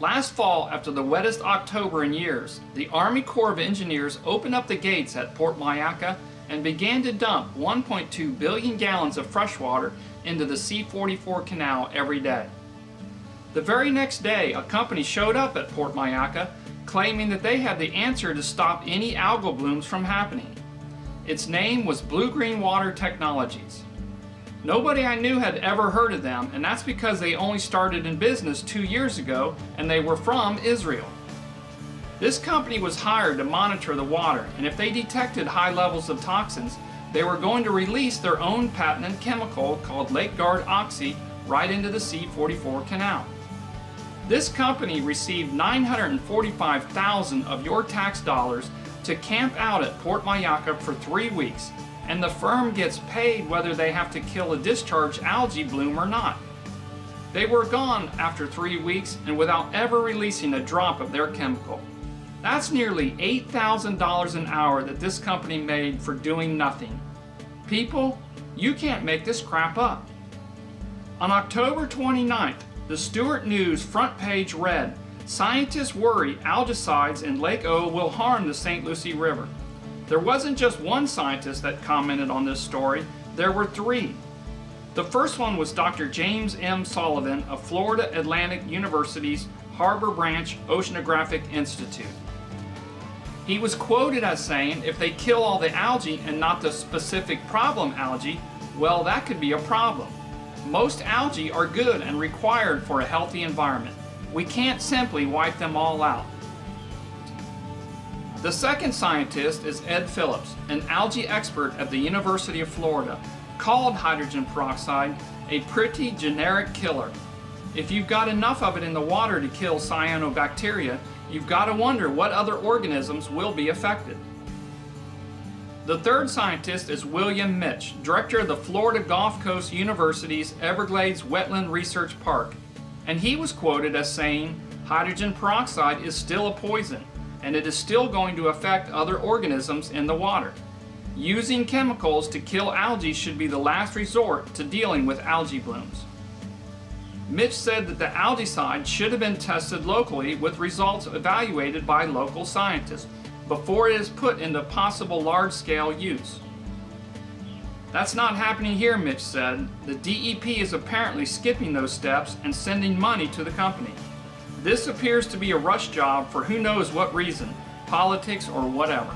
Last fall, after the wettest October in years, the Army Corps of Engineers opened up the gates at Port Mayaca and began to dump 1.2 billion gallons of fresh water into the C-44 canal every day. The very next day, a company showed up at Port Mayaca claiming that they had the answer to stop any algal blooms from happening. Its name was Blue Green Water Technologies. Nobody I knew had ever heard of them, and that's because they only started in business two years ago and they were from Israel. This company was hired to monitor the water, and if they detected high levels of toxins, they were going to release their own patented chemical called LakeGuard Oxy right into the C-44 canal. This company received 945,000 of your tax dollars to camp out at Port Mayaca for three weeks, and the firm gets paid whether they have to kill a discharge algae bloom or not. They were gone after three weeks and without ever releasing a drop of their chemical. That's nearly $8,000 an hour that this company made for doing nothing. People, you can't make this crap up. On October 29th, the Stuart News front page read, Scientists worry algicides in Lake O will harm the St. Lucie River. There wasn't just one scientist that commented on this story, there were three. The first one was Dr. James M. Sullivan of Florida Atlantic University's Harbor Branch Oceanographic Institute. He was quoted as saying, if they kill all the algae and not the specific problem algae, well, that could be a problem. Most algae are good and required for a healthy environment. We can't simply wipe them all out. The second scientist is Ed Phlips, an algae expert at the University of Florida, called hydrogen peroxide a pretty generic killer. If you've got enough of it in the water to kill cyanobacteria, you've got to wonder what other organisms will be affected. The third scientist is William Mitsch, director of the Florida Gulf Coast University's Everglades Wetland Research Park, and he was quoted as saying, hydrogen peroxide is still a poison, and it is still going to affect other organisms in the water. Using chemicals to kill algae should be the last resort to dealing with algae blooms. Mitsch said that the algicide should have been tested locally with results evaluated by local scientists before it is put into possible large-scale use. That's not happening here, Mitsch said. The DEP is apparently skipping those steps and sending money to the company. This appears to be a rush job for who knows what reason, politics or whatever.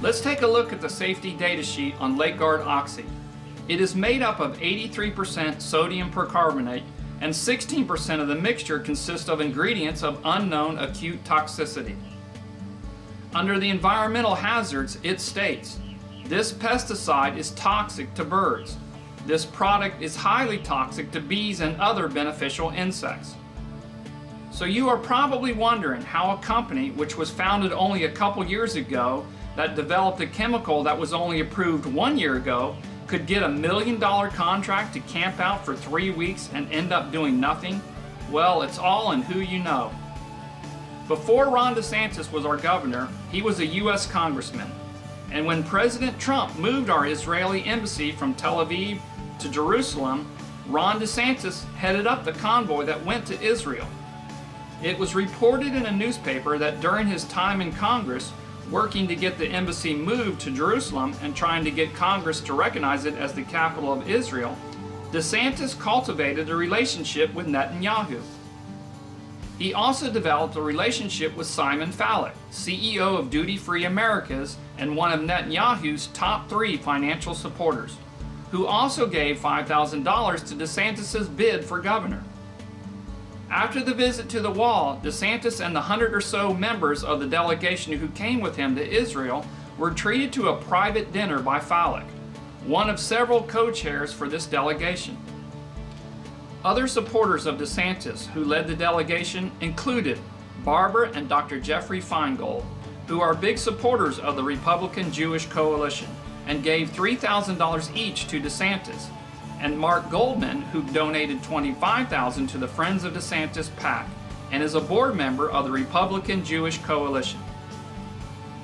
Let's take a look at the safety data sheet on LakeGuard Oxy. It is made up of 83% sodium percarbonate and 16% of the mixture consists of ingredients of unknown acute toxicity. Under the environmental hazards, it states, this pesticide is toxic to birds. This product is highly toxic to bees and other beneficial insects. So you are probably wondering how a company which was founded only a couple years ago that developed a chemical that was only approved one year ago could get a million dollar contract to camp out for three weeks and end up doing nothing? Well, it's all in who you know. Before Ron DeSantis was our governor, he was a U.S. congressman. And when President Trump moved our Israeli embassy from Tel Aviv to Jerusalem, Ron DeSantis headed up the convoy that went to Israel. It was reported in a newspaper that during his time in Congress, working to get the embassy moved to Jerusalem and trying to get Congress to recognize it as the capital of Israel, DeSantis cultivated a relationship with Netanyahu. He also developed a relationship with Simon Falic, CEO of Duty Free Americas and one of Netanyahu's top three financial supporters, who also gave $5,000 to DeSantis' bid for governor. After the visit to the wall, DeSantis and the hundred or so members of the delegation who came with him to Israel were treated to a private dinner by Falic, one of several co-chairs for this delegation. Other supporters of DeSantis who led the delegation included Barbara and Dr. Jeffrey Feingold, who are big supporters of the Republican Jewish Coalition and gave $3,000 each to DeSantis, and Mark Goldman, who donated $25,000 to the Friends of DeSantis PAC and is a board member of the Republican Jewish Coalition.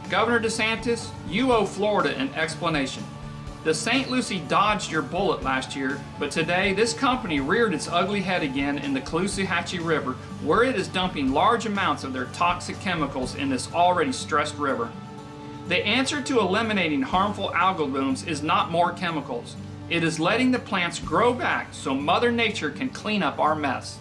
Governor DeSantis, you owe Florida an explanation. The St. Lucie dodged your bullet last year, but today this company reared its ugly head again in the Caloosahatchee River, where it is dumping large amounts of their toxic chemicals in this already stressed river. The answer to eliminating harmful algal blooms is not more chemicals. It is letting the plants grow back so Mother Nature can clean up our mess.